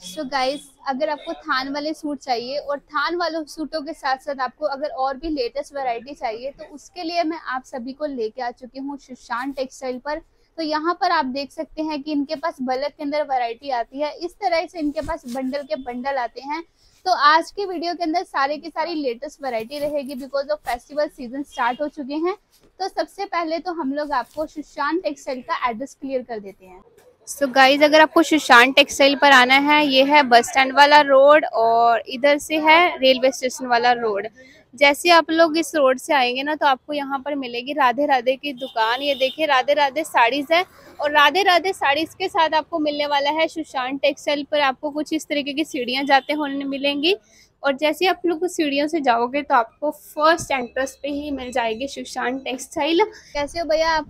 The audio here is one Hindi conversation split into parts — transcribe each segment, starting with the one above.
सो गाइस अगर आपको थान वाले सूट चाहिए और थान वालों सूटों के साथ साथ आपको अगर और भी लेटेस्ट वैरायटी चाहिए तो उसके लिए मैं आप सभी को लेके आ चुकी हूँ सुशांत टेक्सटाइल पर। तो यहाँ पर आप देख सकते हैं कि इनके पास बल्क के अंदर वैरायटी आती है। इस तरह से इनके पास बंडल के बंडल आते हैं। तो आज के वीडियो के अंदर सारे की सारी लेटेस्ट वैरायटी रहेगी because of festival season start हो चुके हैं। तो सबसे पहले तो हम लोग आपको सुशांत टेक्सटाइल का एड्रेस क्लियर कर देते हैं। सो so गाइज़ अगर आपको सुशांत टेक्सटाइल पर आना है ये है बस स्टैंड वाला रोड और इधर से है रेलवे स्टेशन वाला रोड। जैसे आप लोग इस रोड से आएँगे ना तो आपको यहाँ पर मिलेगी राधे राधे की दुकान। ये देखिए राधे राधे साड़ीज है और राधे राधे साड़ीज के साथ आपको मिलने वाला है सुशांत टेक्सटाइल पर। आपको कुछ इस तरीके की सीढ़ियाँ जाते होने मिलेंगी। और जैसे आप लोग सीढ़ियों से जाओगे तो आपको फ़र्स्ट एंट्रेंस पे ही मिल जाएगी सुशांत टेक्सटाइल। कैसे हो भैया आप?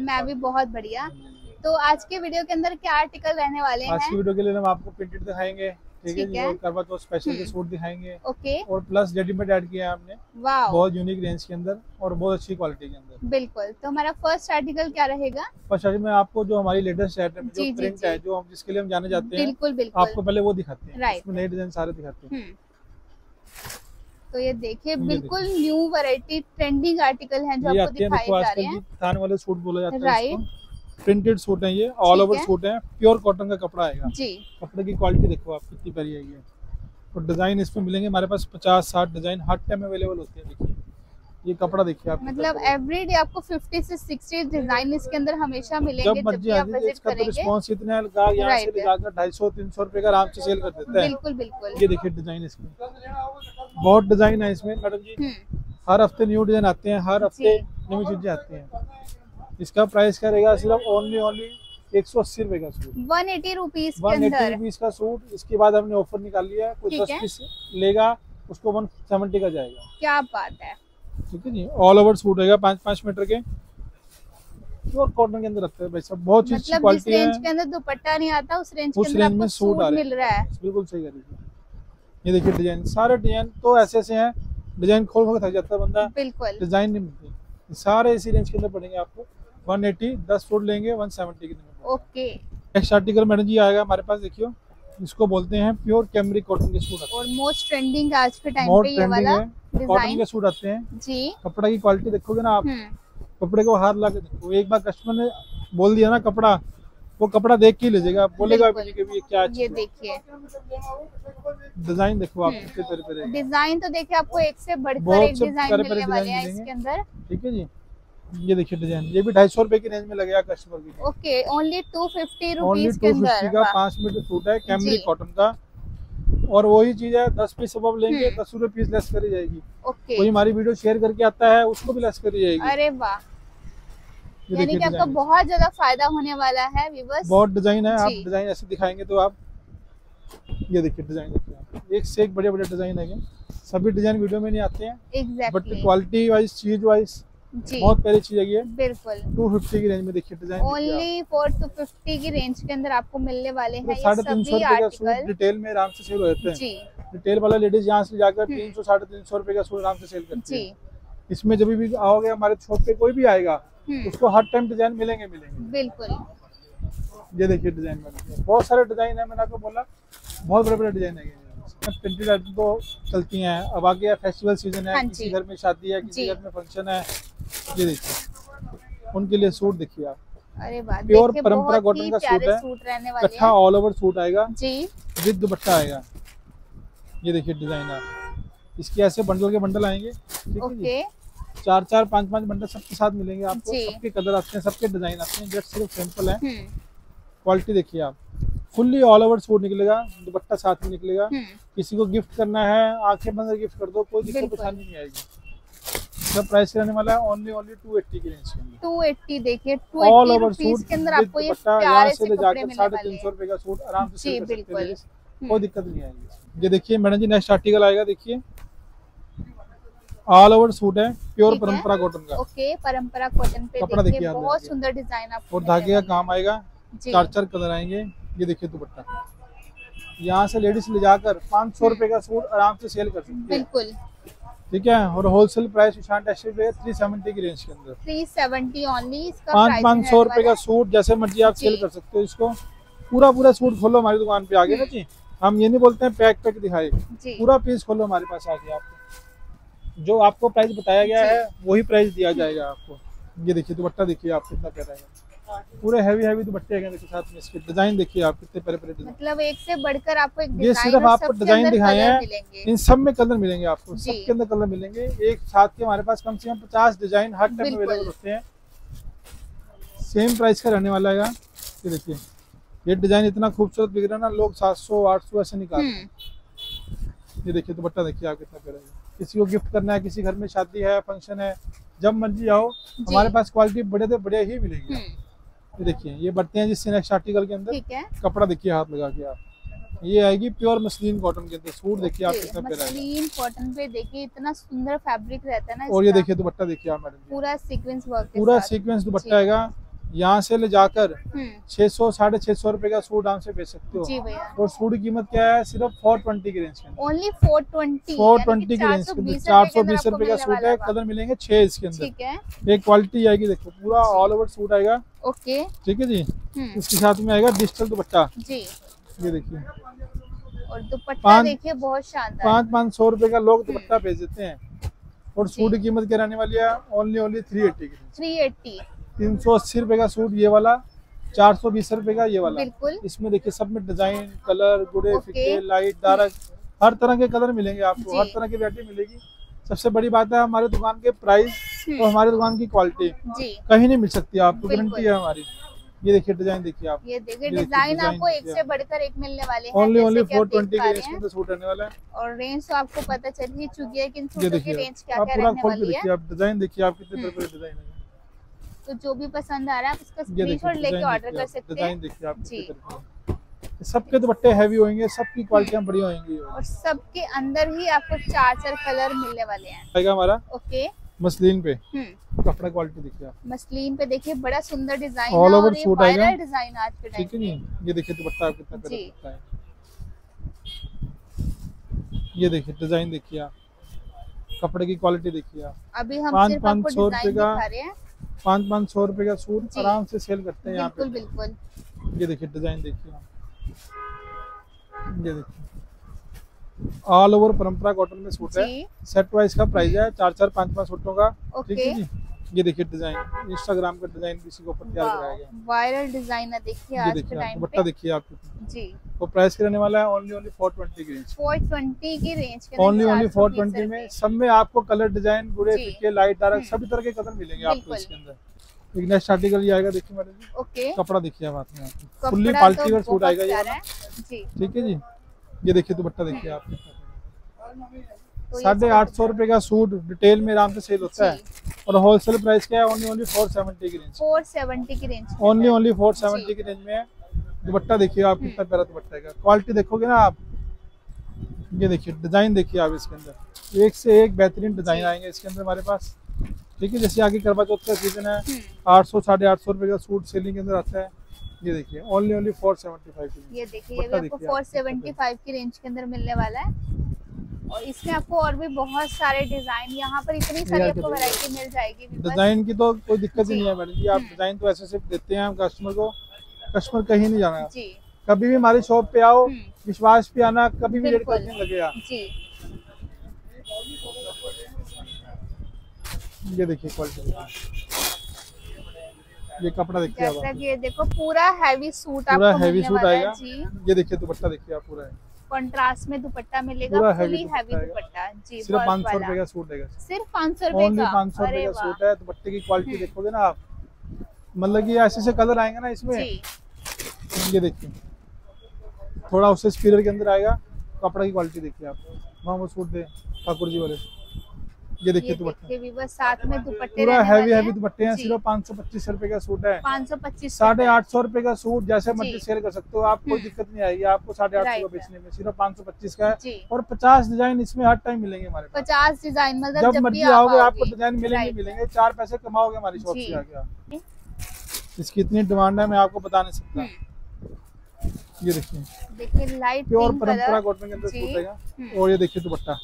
मैं भी बहुत बढ़िया। तो आज के वीडियो के अंदर क्या आर्टिकल रहने वाले आज की वीडियो के लिए हम आपको प्रिंटेड दिखाएँगे ठीक है? करवा चौथ स्पेशल के हम्म। सूट दिखाएँगे। ओके और प्लस रेडीमेड ऐड किया है हमने बहुत यूनिक रेंज के अंदर और बहुत अच्छी क्वालिटी के अंदर। बिल्कुल। तो हमारा फ़र्स्ट आर्टिकल क्या रहेगा? फ़र्स्ट आर्टिकल में आपको जो हमारी लेटेस्ट आइटम जी, जो प्रिंट जी। है जो हम जिसके लिए हम जाने जाते हैं बिल्कुल बिल्कुल। आपको पहले वो दिखाते हैं. उसमें नए डिज़ाइन सारे दिखाते हैं। हम्म। तो ये देखिए बिल्कुल न्यू वैरायटी ट्रेंडिंग आर्टिकल है जो आपको हैं दिखाए जा रहे हैं। थान वाले सूट बोला जाता है Right. प्रिंटेड सूट है ये ऑल ओवर सूट है। प्योर कॉटन का कपड़ा आएगा। जी। कपड़े की क्वालिटी देखो आप कितनी प्यारी आएगी और डिज़ाइन इसमें मिलेंगे हमारे पास पचास साठ डिज़ाइन हर टाइम अवेलेबल होते हैं देखिए। ये कपड़ा देखिए आप मतलब एवरी आपको 50 से 60 डिज़ाइन इसके अंदर हमेशा मिलेंगे जब मर्ज़ी आप विज़िट तो करेंगे। रिस्पॉन्स इतना है लगा यहाँ से. लगाकर ढाई सौ तीन सौ रुपए का आराम से सेल कर देते हैं। बिल्कुल बिल्कुल। ये देखिए डिज़ाइन इसमें। बहुत डिज़ाइन है इसमें मैडम जी। हम्म। हर हफ़्ते न्यू डिज़ाइन आते हैं हर हफ़्ते नई चीज़ें आती हैं। इसका प्राइस क्या रहेगा सिर्फ़ ओनली ओनली एक सौ अस्सी रुपए का सूट 180 रुपीस के वन अंदर। रुपीज़ का सूट इसके बाद हमने ऑफ़र निकाल लिया है कोई दस पीस लेगा उसको वन सेवेंटी का जाएगा। क्या बात है। ठीक है जी ऑल ओवर सूट रहेगा पाँच पाँच मीटर के। प्योर कॉटन के अंदर रखते हैं भाई साहब बहुत अच्छी मतलब क्वालिटी रेंज के अंदर दुपट्टा नहीं आता उस रेंज उस अंदर रेंज में सूट आ मिल रहा है। बिल्कुल सही कह ये देखिए डिज़ाइन सारे डिज़ाइन तो ऐसे ऐसे हैं डिज़ाइन खोल खोल थक जाता है बंदा। बिल्कुल। डिज़ाइन नहीं मिलती। सारे इसी रेंज के अंदर पड़ेंगे आपको। 180 10 सूट लेंगे 170 के अंदर ओके। नेक्स्ट आर्टिकल मैडम जी आएगा हमारे पास देखियो। इसको बोलते हैं प्योर कैमरिक कॉटन के सूट और मोस्ट ट्रेंडिंग आज के टाइम पे ये वाला कॉटन के सूट आते हैं। जी। कपड़ा की क्वालिटी देखोगे ना आप हम्म। कपड़े को हाथ ला के देखो। एक बार कस्टमर ने बोल दिया ना कपड़ा वो कपड़ा देख के ही ले जाएगा। बोलेगा भी कि क्या ये देखिए। डिज़ाइन देखो आप हम्म। कितने तरह तरह के। डिज़ाइन तो देखिए आपको एक से बढ़कर एक डिज़ाइन मिलने वाले हैं इसके अंदर। ठीक है जी। ये देखिए डिज़ाइन ये भी ढाई सौ रुपए की रेंज में लगेगा कस्टमर की okay only two fifty only rupees two fifty का पाँच मीटर सूट है कैमरी कॉटन का। और वही चीज़ है दस पीस अब लेंगे हम्म। दस रुपए पीस लेस करी जाएगी। ओके कोई हमारी वीडियो शेयर करके आता है उसको भी लेस करी जाएगी। अरे वाह। यानी कि आपका बहुत ज़्यादा फ़ायदा होने वाला है व्यूवर्स बहुत डिज़ाइन है आप डिज़ाइन ऐसे दिखाएँगे तो आप ये देखिए डिज़ाइन देखिए एक से एक बड़े बड़े डिज़ाइन है सभी डिज़ाइन वीडियो में नहीं आते हैं बट क्वालिटी वाइज चीज़ वाइज बहुत प्यारी चीज़ है बिल्कुल। टू फिफ्टी की रेंज में देखिए design only for two fifty की रेंज के अंदर आपको मिलने वाले हैं साढ़े तीन सौ रुपए का सूट डिटेल में आराम से सेल हो जाते हैं। जी। रिटेल वाला लेडीज़ यहाँ से जाकर हम्म। तीन सौ साढ़े तीन सौ रुपए का सूट आराम से सेल करती है। इसमें जब भी आओगे हमारे शॉप पे कोई भी आएगा हम्म। उसको हर टाइम डिज़ाइन मिलेंगे मिलेंगे। बिल्कुल। ये देखिए डिज़ाइन बहुत सारे डिज़ाइन है मैंने आपको बोला बहुत बड़े बड़े डिज़ाइन है प्रिंटेड आइटम तो चलती हैं। अब आगे है फेस्टिवल सीज़न है हाँ किसी घर में शादी है किसी घर में फ़ंक्शन है ये देखिए। उनके लिए सूट देखिए आप। अरे Pure परंपरा ही का सूट है। सूट रहने वाले कट्ठा हैं। ऑल ओवर सूट आएगा। जी। विद दुपट्टा आएगा। ये देखिए डिज़ाइन है। इसके ऐसे बंडल के बंडल आएँगे। ठीक है ओके। चार चार पाँच पाँच बंडल सबके साथ मिलेंगे आपको। सबके कलर आते हैं सबके डिज़ाइन आते हैं जस्ट सिर्फ़ सैंपल है। क्वालिटी देखिए आप। फुल्ली ऑल ओवर सूट निकलेगा दुपट्टा साथ में निकलेगा। हम्म। किसी को गिफ्ट करना है आँखें बंद गिफ्ट कर दो कोई दिक्कत परेशानी नहीं आएगी। इसका प्राइस रहने वाला है ओनली ओनली टू एट्टी की रेंज के अंदर। 280 देखिए ऑल ओवर सूट के अंदर आपको ये प्यारे से कपड़े जाकर साढ़े तीन सौ रुपए का सूट आराम से जी, बिल्कुल। हम्म। कोई दिक्कत नहीं आएगी ये देखिए मैडम जी नेक्स्ट आर्टिकल आएगा देखिए। ऑल ओवर सूट है प्योर परंपरा कॉटन का। ओके परंपरा कॉटन पे कपड़ा देखिए देखिए बहुत सुंदर डिज़ाइन आपको और धागे का काम आएगा चार चार कलर आएँगे। ये देखिए दुपट्टा। यहाँ से लेडीज़ ले जाकर पाँच सौ रुपए का सूट आराम से सेल कर सकती है। बिल्कुल। ठीक है? और होलसेल प्राइस सुशांत टेक्सटाइल पे थ्री सेवेंटी की रेंज के अंदर। 370 ओनली पाँच पाँच सौ रुपए का सूट जैसे मर्ज़ी आप सेल कर सकते हो इसको। पूरा पूरा सूट खोलो हमारी दुकान पे आगे ना जी। हम ये नहीं बोलते हैं पैक पैक दिखाए। पूरा पीस खोलो हमारे पास आगे आपको जो आपको प्राइस बताया गया है वही प्राइस दिया जाएगा आपको। ये देखिए दुपट्टा देखिए आप कितना प्यारा है। पूरे हैवी हैवी दुपट्टे हैं देखिए साथ में इसके? डिज़ाइन देखिए आप कितने प्यारे प्यारे मतलब एक से बढ़कर आपको एक ये सिर्फ़ आपको डिज़ाइन दिखाए हैं। इन सब में कलर मिलेंगे आपको। सबके अंदर कलर मिलेंगे। एक साथ के हमारे पास कम से कम पचास डिज़ाइन हर टाइम अवेलेबल होते हैं। सेम प्राइस का रहने वाला है ये देखिए ये डिज़ाइन इतना खूबसूरत बिक रहा है ना लोग 700 800 ऐसे निकाल रहे हैं। हम्म। ये देखिए दुपट्टा देखिए आप कितना प्यारा है। किसी को गिफ्ट करना है किसी घर में शादी है फ़ंक्शन है जब मर्ज़ी आओ हमारे पास क्वालिटी बढ़िया से बड़े ही मिलेगी। हम्म। ये देखिए ये बढ़ते हैं जिससे नेक्स्ट आर्टिकल के अंदर। कपड़ा देखिए हाथ लगा के आप। ये आएगी प्योर मसलिन कॉटन के अंदर सूट देखिए आप कितना प्यारा है मसलिन कॉटन पे देखिए इतना सुंदर फैब्रिक रहता है ना और ये देखिए दुपट्टा देखिए आप मैडम पूरा सीक्वेंस वर्क पूरा। सीक्वेंस दुपट्टा आएगा। यहाँ से ले जाकर हम्म। 600 साढ़े छह सौ रुपए का सूट आराम से बेच सकते हो। जी और सूट की कीमत क्या है? सिर्फ़ फोर ट्वेंटी की रेंज अंदर only four twenty four twenty की रेंज के चार सौ बीस रूपए का सूट है कलर मिलेंगे छह इसके अंदर। ठीक है। एक क्वालिटी आएगी देखो पूरा ऑल ओवर सूट आएगा। ओके। ठीक है जी? हम्म। इसके साथ में आएगा डिजिटल दुपट्टा। जी। ये देखिए। और दुपट्टा देखिए बहुत शानदार। पाँच पाँच सौ रुपए का लोग दुपट्टा भेज देते हैं। और सूट की कीमत क्या रहने वाली है? ओनली ओनली थ्री एट्टी की। थ्री एट्टी तीन सौ अस्सी रुपए का सूट ये वाला। चार सौ बीस रुपए का ये वाला। बिल्कुल। इसमें देखिए सब में डिज़ाइन कलर गुड़े। फिके लाइट डार्क हर तरह के कलर मिलेंगे आपको हर तरह की वैरायटी मिलेगी। सबसे बड़ी बात है हमारे दुकान के प्राइस और हमारे दुकान की क्वालिटी कहीं नहीं मिल सकती आपको गारंटी है हमारी। ये देखिए डिज़ाइन देखिए आप। ये देखिए डिज़ाइन आपको एक से बढ़कर एक मिलने वाले हैं ओनली ओनली फोर ट्वेंटी के रेंज हैं। सूट रहने वाला है। और रेंज तो आपको पता चल ही चुकी है कि इन सूटों की रेंज क्या क्या रहने वाली है। आप डिज़ाइन देखिए आप कितने हम्म। डिज़ाइन है। तो जो भी पसंद आ रहा है आप उसका स्क्रीनशॉट लेके ऑर्डर कर सकते हैं। डिज़ाइन देखिए आप जी। सबके दुपट्टे हैवी होंगे सबकी क्वालिटियाँ बढ़िया होंगी। और सबके अंदर ही आपको चार चार कलर मिलने वाले हैं। आएगा हमारा? ओके मसलिन पे। हम्म। कपड़ा क्वालिटी देखिए आप। मसलिन पे देखिए बड़ा सुंदर डिज़ाइन और ये सूट आएगा। डिज़ाइन आज के टाइम ठीक है नहीं ये देखिए दुपट्टा आप कितना प्यारा। दुपट्टा है। ये देखिए डिज़ाइन देखिए आप। कपड़े की क्वालिटी देखिए आप। अभी हम सिर्फ़ आपको डिज़ाइन दिखा रहे हैं। पाँच पाँच सौ रुपए का सूट आराम से सेल करते हैं यहाँ पे। बिल्कुल बिल्कुल। ये देखिए डिज़ाइन देखिए ये देखिए। ऑल ओवर परंपरा कॉटन में सूट है। सेट वाइज का प्राइस है चार चार पाँच पाँच सूटों का। ठीक है जी? ये देखिए डिज़ाइन इंस्टाग्राम का डिज़ाइन किसी को ऊपर तैयार कराया गया वायरल डिज़ाइन है देखिए आज के टाइम पे। देखिए आप जी। वो प्राइस रहने वाला है ओनली ओनली फोर ट्वेंटी की रेंज फोर ट्वेंटी की रेंज के ओनली ओनली 420 फोर ट्वेंटी में सब में आपको कलर डिज़ाइन गुड़े जी। फिके लाइट डार्क हम्म। सभी तरह के कलर मिलेंगे आपको इसके अंदर। एक नेक्स्ट आर्टिकल ये आएगा देखिए मैडम जी। ओके। कपड़ा देखिए आप हाथ में आपको फुल्ली तो वेयर सूट आएगा ये जी। ठीक है जी। ये देखिए दुपट्टा देखिए आप। तो ये साढ़े आठ सौ रुपए का सूट डिटेल में आराम से सेल होता है। और होलसेल प्राइस क्या है? ओनली ओनली फोर सेवेंटी की रेंज 470 की range only only four seventy की रेंज में है दुपट्टा देखिए आप कितना प्यारा दुपट्टा है। क्वालिटी देखोगे ना आप? ये देखिए डिज़ाइन देखिए आप इसके अंदर। एक से एक बेहतरीन डिज़ाइन आएँगे इसके अंदर हमारे पास। ठीक है जैसे आगे करवा चौथ का सीज़न है हम्म, आठ सौ साढ़े आठ सौ रुपए का सूट सेलिंग के अंदर आता है। ये देखिए only only four seventy five की ये देखिए ये भी आपको देखिए आप, 475 की रेंज के अंदर मिलने वाला है। और इसमें आपको और भी बहुत सारे डिज़ाइन यहाँ पर इतनी सारी आपको वैरायटी मिल जाएगी डिज़ाइन की तो कोई दिक्कत ही नहीं है मैडम जी आप हम्म। डिज़ाइन तो ऐसे सिर्फ़ देते हैं हम कस्टमर को कस्टमर कहीं नहीं जाना। जी। कभी भी हमारी शॉप पे आओ हम्म, विश्वास पे आना कभी भी रेट नहीं लगेगा जी। ये देखिए क्वालिटी ये कपड़ा देखिए आप। ये देखो पूरा हैवी सूट पूरा हैवी सूट आएगा। ये देखिए दुपट्टा देखिए आप पूरा है। कंट्रास्ट में दुपट्टा मिलेगा फुली हैवी दुपट्टा जी सिर्फ़ पाँच सौ। रुपए का सूट देगा सिर्फ़ पाँच सौ रुपए का? पाँच सौ रुपए का सूट है दुपट्टे की क्वालिटी हम्म। देखोगे ना आप। मतलब की ऐसे ऐसे कलर आएँगे ना इसमें। ये देखिए। थोड़ा उससे स्पीडर के अंदर आएगा कपड़ा की क्वालिटी देखिए आप। वहाँ वो सूट दे ठाकुर जी वाले। ये देखिए दुपट्टा। साथ में दुपट्टे पूरा हैवी हैवी दुपट्टे हैं सिर्फ़ पाँच सौ पच्चीस रुपए का सूट है। पाँच सौ पच्चीस साढ़े आठ सौ रुपए का सूट जैसे मर्ज़ी। सेल कर सकते हो आप कोई हम्म। दिक्कत नहीं आएगी आपको साढ़े आठ सौ बेचने में सिर्फ़ पाँच सौ पच्चीस का है। और पचास डिज़ाइन इसमें हर टाइम मिलेंगे हमारे पचास डिज़ाइन मतलब जब मर्ज़ी आओगे आपको डिज़ाइन मिलेंगे मिलेंगे चार पैसे कमाओगे हमारी शॉप। से आप। इसकी इतनी डिमांड है मैं आपको बता नहीं सकता। हम्म, ये देखिए। देखिए लाइट प्योर परंपरा कॉटन के अंदर सूट रहेगा हम्म। और ये देखिए दुपट्टा।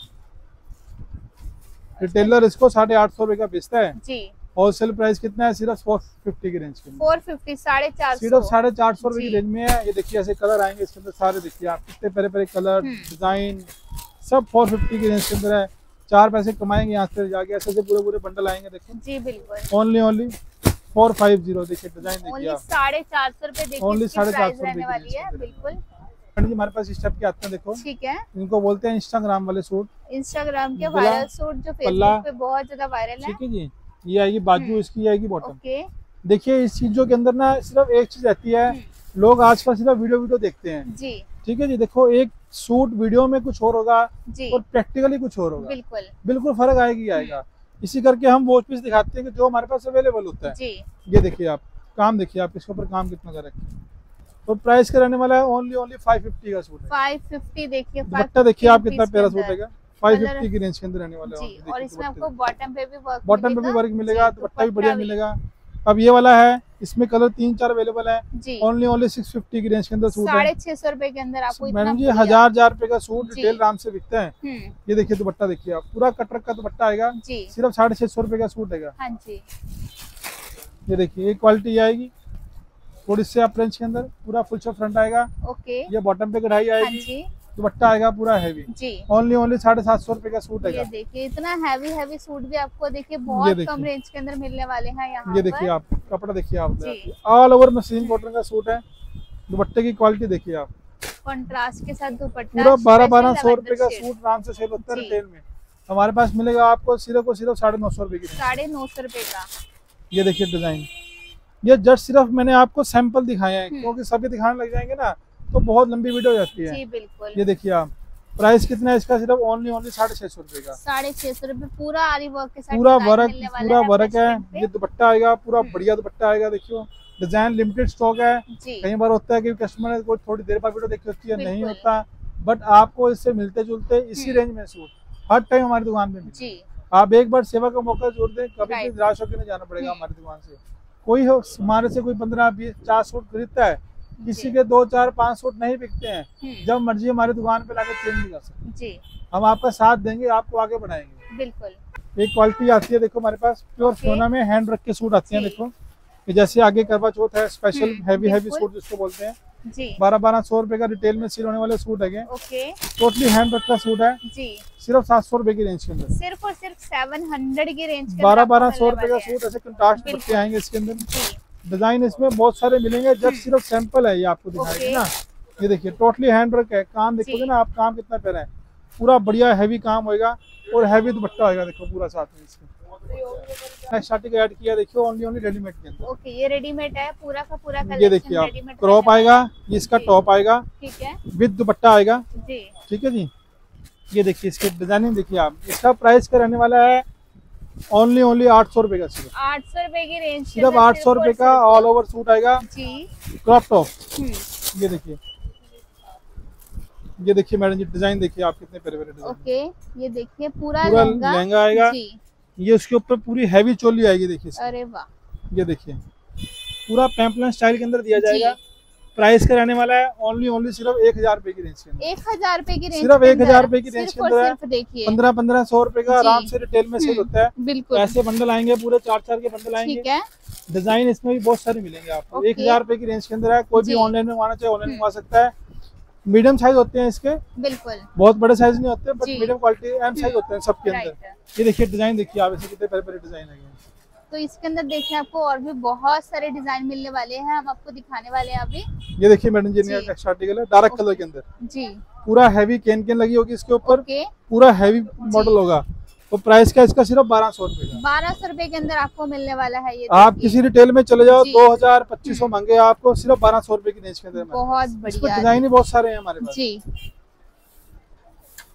रिटेलर इसको साढ़े आठ सौ रूपए का बेचता है। जी। होलसेल प्राइस कितना है? सिर्फ़ फोर फिफ्टी की रेंज के फोर फिफ्टी साढ़े चार सिर्फ़ साढ़े चार सौ रुपए की रेंज में है। ये देखिए ऐसे कलर आएँगे इसके अंदर सारे देखिए आप कितने प्यारे प्यारे कलर। डिज़ाइन सब फोर फिफ्टी की रेंज के अंदर है। चार पैसे कमाएँगे यहाँ से जाके ऐसे ऐसे पूरे पूरे बंडल आएँगे देखो जी बिल्कुल। Only only four five zero देखिए डिज़ाइन देखिए साढ़े चार सौ रुपए ओनली साढ़े चार सौ है में बिल्कुल। मैडम जी हमारे पास इस टाइप के आते हैं देखो। ठीक है। इनको बोलते हैं इंस्टाग्राम वाले सूट। इंस्टाग्राम के वायरल सूट जो फेसबुक पे बहुत ज़्यादा वायरल है। ठीक है जी। ये आएगी बाजू हम्म। इसकी आएगी बॉटम ओके। देखिए इस चीज़ों के अंदर ना सिर्फ़ एक चीज़ रहती है हम्म। लोग आजकल सिर्फ़ वीडियो वीडियो देखते हैं। जी। ठीक है जी देखो एक सूट वीडियो में कुछ और होगा और प्रैक्टिकली कुछ और होगा। बिल्कुल। बिल्कुल फ़र्क आएगी आएगा। इसी करके हम वॉच पीस दिखाते हैं कि जो हमारे पास अवेलेबल होता है। जी। ये देखिए आप काम देखिए आप इसके ऊपर काम कितना कर रखे हैं और प्राइस का रहने वाला है ओनली ओनली फाइव फिफ्टी का सूट है। फाइव फिफ्टी देखिए दुपट्टा देखिए आप कितना प्यारा सूट है फाइव फिफ्टी की रेंज के अंदर रहने वाला है और इसमें आपको बॉटम पे भी वर्क बॉटम पे भी वर्क मिलेगा दुपट्टा भी बढ़िया मिलेगा। अब ये वाला है इसमें कलर तीन चार अवेलेबल है ओनली ओनली सिक्स फिफ्टी की रेंज के अंदर सूट साढ़े छह सौ रुपए के अंदर आपको इतना मैडम जी हज़ार हज़ार रुपए का सूट जी। रिटेल राम से बिकते है। हम्म। ये देखिए दुपट्टा देखिए आप। पूरा कटरक का दुपट्टा आएगा। सिर्फ़ साढ़े छह सौ रुपए का सूट है हाँ ये देखिए ये क्वालिटी आएगी। थोड़ी से आप रेंज के अंदर पूरा फुल शो फ्रंट आएगा। ओके। ये बॉटम पे कढ़ाई हाँ आएगी जी। दुपट्टा आएगा पूरा हैवी जी। ओनली ओनली साढ़े सात सौ रुपए का सूट है देखिए इतना हैवी हैवी सूट भी आपको देखिए बहुत। कम रेंज के अंदर मिलने वाले हैं यहाँ ये देखिए आप कपड़ा देखिए आप। ऑल ओवर मशीन कॉटन का सूट है। दुपट्टे की क्वालिटी देखिए आप। कंट्रास्ट के साथ दुपट्टा पूरा बारह बारह सौ रुपए का सूट आराम से सेल होता है रिटेल में। हमारे पास मिलेगा आपको सिर्फ़ को सिर्फ़ साढ़े नौ सौ रुपए की साढ़े नौ सौ रुपए का। ये देखिए डिज़ाइन ये जस्ट सिर्फ़ मैंने आपको सैंपल दिखाए हैं। हम्म। क्योंकि सभी दिखाने लग जाएँगे ना तो बहुत लंबी वीडियो हो जाती है। जी बिल्कुल। ये देखिए आप प्राइस कितना है इसका सिर्फ़? ओनली ओनली साढ़े छह सौ रुपये का। साढ़े छह सौ रुपए पूरा आरी वर्क के साथ पूरा वर्क पूरा वर्क है। ये दुपट्टा आएगा पूरा हम्म। बढ़िया दुपट्टा आएगा देखियो। डिज़ाइन लिमिटेड स्टॉक है। कई बार होता है कि कस्टमर को थोड़ी देर बाद वीडियो देखी होती है नहीं होता। बट आपको इससे मिलते जुलते इसी हम्म। रेंज में सूट हर टाइम हमारी दुकान जी। आप एक बार सेवा का मौका ज़रूर दें कभी भी. निराश होकर नहीं जाना पड़ेगा हम्म। हमारी दुकान से। कोई हो हमारे से कोई पंद्रह बीस चार सूट खरीदता है किसी के दो चार पाँच सूट नहीं बिकते हैं हम्म, जब मर्ज़ी हमारी दुकान पे लाके चेंज भी कर सकते हम आपका साथ देंगे आपको आगे बढ़ाएँगे। बिल्कुल। एक क्वालिटी आती है देखो हमारे पास प्योर सोना में हैंड रख के सूट आती है देखो। जैसे आगे करवा चौथ है स्पेशल हम्म, हैवी हैवी सूट जिसको बोलते हैं। जी। बारह बारह सौ रूपए का रिटेल में सील होने वाले सूट है टोटली हैंड वर्क का सूट है। जी। सिर्फ़ सात सौ रूपए की रेंज के अंदर। सिर्फ़ और सिर्फ़ सेवन हंड्रेड की रेंज बारह बारह सौ रूपए का सूट ऐसे कंट्रास्ट। बच्चे आएँगे इसके अंदर। डिज़ाइन इसमें बहुत सारे मिलेंगे जब सिर्फ़ सैंपल है ये आपको दिखाएगी ना। ये देखिए टोटली हैंड वर्क है। काम देखोगे ना आप काम कितना प्यारा है। पूरा बढ़िया हैवी काम होएगा और हैवी दुपट्टा होएगा देखो पूरा साथ में इसके। नेक्स्ट आर्टिकल ऐड किया देखियो ओनली ओनली रेडीमेड के अंदर। ओके ये रेडीमेड है पूरा का पूरा ये देखिए आप क्रॉप आएगा ये इसका टॉप आएगा ठीक है। विद दुपट्टा आएगा। जी। ठीक है जी? ये देखिए इसके डिज़ाइनिंग देखिए आप। इसका प्राइस का रहने वाला है ओनली ओनली आठ सौ रुपए का सिर्फ़ आठ सौ रुपए की रेंज सिर्फ़ आठ सौ रुपए का ऑल ओवर सूट आएगा जी। क्रॉप टॉप हम्म, ये देखिए। ये देखिए मैडम जी डिज़ाइन देखिए आप कितने प्यारे प्यारे डिज़ाइन। ओके ये देखिए पूरा लहंगा। आएगा। जी। ये उसके ऊपर पूरी हैवी चोली आएगी देखिए अरे वाह। ये देखिए। पूरा पैम्पलन स्टाइल के अंदर दिया जाएगा। प्राइस का रहने वाला है ओनली ओनली सिर्फ़ एक हज़ार रुपए की रेंज के अंदर। एक हज़ार रुपए की रेंज सिर्फ़ के 1000 अंदर, रुपए की रेंज के अंदर पंद्रह पंद्रह सौ रुपए का आराम से रिटेल में सेल हम्म, होता है। बिल्कुल। ऐसे बंडल आएँगे पूरे चार चार के बंडल आएँगे। डिज़ाइन इसमें भी बहुत सारे मिलेंगे आपको। एक हज़ार रुपए की रेंज के अंदर है। कोई भी। ऑनलाइन मंगवाना चाहे ऑनलाइन हम्म। मंगवा सकता है। मीडियम साइज़ होते हैं इसके। बिल्कुल। बहुत बड़े साइज़ नहीं होते but medium quality M size होते हैं सबके अंदर। ये देखिए डिज़ाइन देखिए आप इसे कितने पहले पहले डिज़ाइन है। तो इसके अंदर देखिए आपको और भी बहुत सारे डिज़ाइन मिलने वाले हैं हम आपको दिखाने वाले हैं अभी। ये देखिए मैडम जी जी। नेक्स्ट आर्टिकल है डार्क कलर के अंदर। जी। पूरा हैवी केन केन लगी होगी इसके ऊपर। पूरा हैवी मॉडल होगा। तो प्राइस का इसका सिर्फ़ बारह सौ रुपए का? बारह सौ रुपए के अंदर आपको मिलने वाला है ये आप किसी रिटेल में चले जाओ दो हज़ार पच्चीस सौ मांगे आपको सिर्फ़ बारह सौ रुपए की रेंज के अंदर बहुत बढ़िया डिज़ाइन ही बहुत सारे हैं हमारे पास। जी।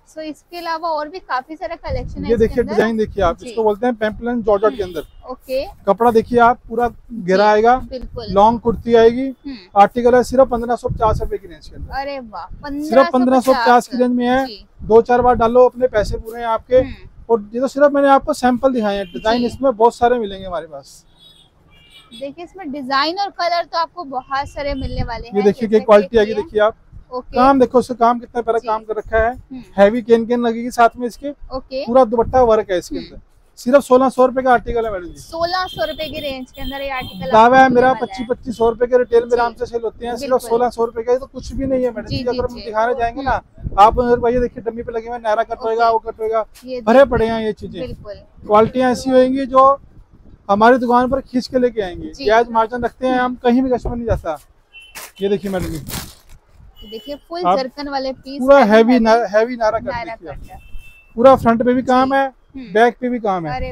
सो इसके अलावा और भी काफ़ी सारा कलेक्शन है ये देखिए डिज़ाइन देखिए आप इसको बोलते हैं पेम्पलन जॉर्जेट के अंदर। ओके कपड़ा देखिए आप पूरा घेरा आएगा। बिल्कुल। लॉन्ग कुर्ती आएगी। हम्म, आर्टिकल है सिर्फ़ पंद्रह सौ पचास रूपए की रेंज के अंदर। अरे वाह सिर्फ़ पंद्रह सौ पचास की रेंज में है। दो चार बार डालो अपने पैसे पूरे हैं आपके। हम्म, और ये तो सिर्फ़ मैंने आपको सैंपल दिखाए हैं। डिज़ाइन इसमें बहुत सारे मिलेंगे हमारे पास। देखिए इसमें डिज़ाइन और कलर तो आपको बहुत सारे मिलने वाले हैं। ये देखिए कि क्वालिटी आएगी देखिए। आप। ओके काम देखो उसका काम कितना प्यारा काम कर रखा है। हम्म, हैवी केन केन लगेगी साथ में इसके। ओके पूरा दुपट्टा वर्क है इसके हम्म। अंदर। सिर्फ़ सोलह सौ रुपए का आर्टिकल है मैडम जी। सोलह सौ रुपए की रेंज के अंदर ये आर्टिकल दावा है मेरा पच्चीस पच्चीस सौ रुपये के रिटेल में आराम से सेल होते हैं। सिर्फ़ सोलह सौ रुपए का तो कुछ भी नहीं है मैडम जी, अगर हम दिखाने जाएँगे ना आप उधर भैया देखिए डमी पे लगे हुए नायरा कट होएगा वो कट होएगा। भरे पड़े हैं ये चीज़ें। क्वालिटियाँ ऐसी होंगी जो हमारी दुकान पर खींच के लेके आएँगे। प्याज मार्जिन रखते हैं हम कहीं भी कस्टमर नहीं जाता। ये देखिए मैडम जी। देखिए फुल जरकन वाले पीस पूरा हैवी हैवी नारा। पूरा फ्रंट पे भी काम है हम्म। बैक पे भी काम है।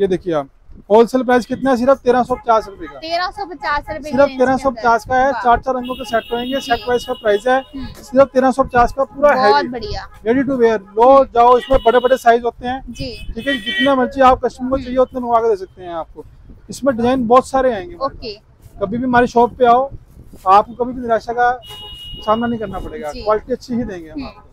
ये देखिए आप। होलसेल प्राइस कितना है? सिर्फ़ तेरह सौ पचास रूपए का। तेरह सौ पचास रुपए सिर्फ़ तेरह सौ पचास का है चार चार रंगों के सेट रहेंगे सेट वाइज का प्राइस है। हम्म, सिर्फ़ तेरह सौ पचास का पूरा बढ़िया। रेडी टू वेयर लो जाओ इसमें बड़े बड़े साइज़ होते हैं। ठीक है जितना मर्ज़ी आप कस्टमर को चाहिए उतने मंगवा के दे सकते हैं आपको। इसमें डिज़ाइन बहुत सारे आएँगे कभी भी हमारी शॉप पे आओ आपको कभी भी निराशा का सामना नहीं करना पड़ेगा। क्वालिटी अच्छी ही देंगे हम हम्म, आपको।